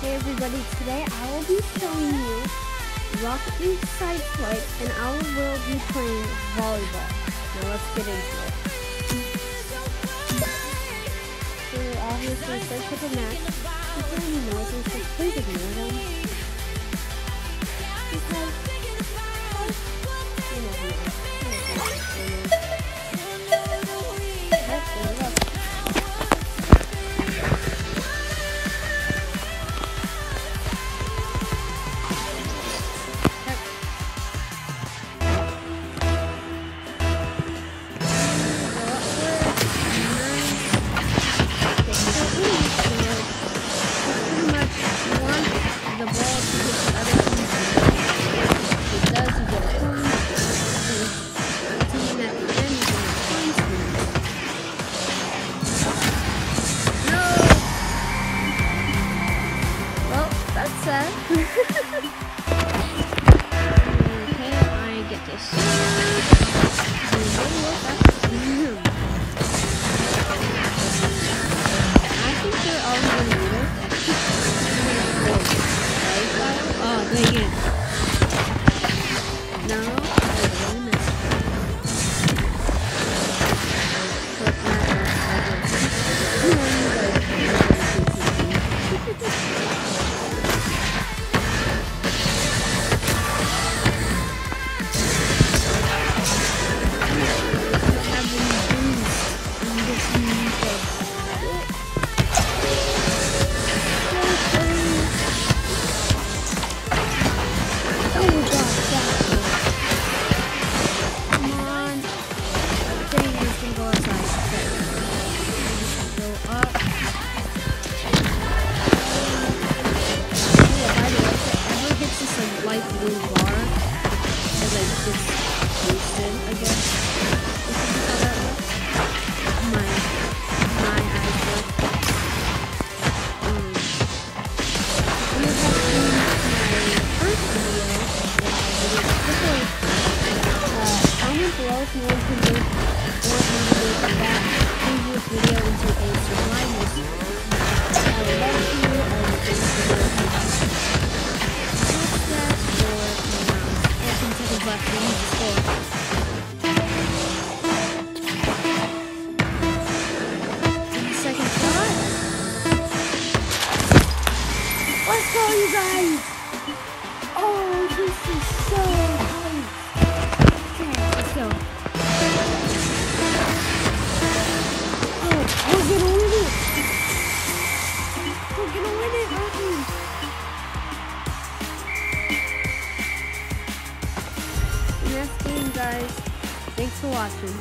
Hey everybody, today I will be showing you Rocket League Side Flight and I will be playing volleyball. Now let's get into it. So obviously first with a match. If there any noises, please ignore them. Thank you. Oh, blue bar as I just boosted, I guess. This. My my eyes look. Um, you my first video that I did. Uh, comment below if you want to make want me to that previous video into a survival Go, you guys! Oh, this is so tight. Okay, let's go. Oh, we're gonna win it! We're gonna win it, Rocky! next game, guys. Thanks for watching.